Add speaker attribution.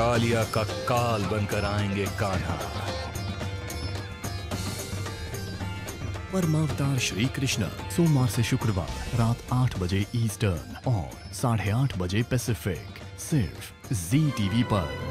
Speaker 1: कालिया का काल बनकर आएँगे कान्हा।
Speaker 2: परमावतार श्री कृष्ण, सोमवार से शुक्रवार रात आठ बजे ईस्टर्न और साढ़े आठ बजे पैसिफिक सिर्फ़ जी टीवी पर।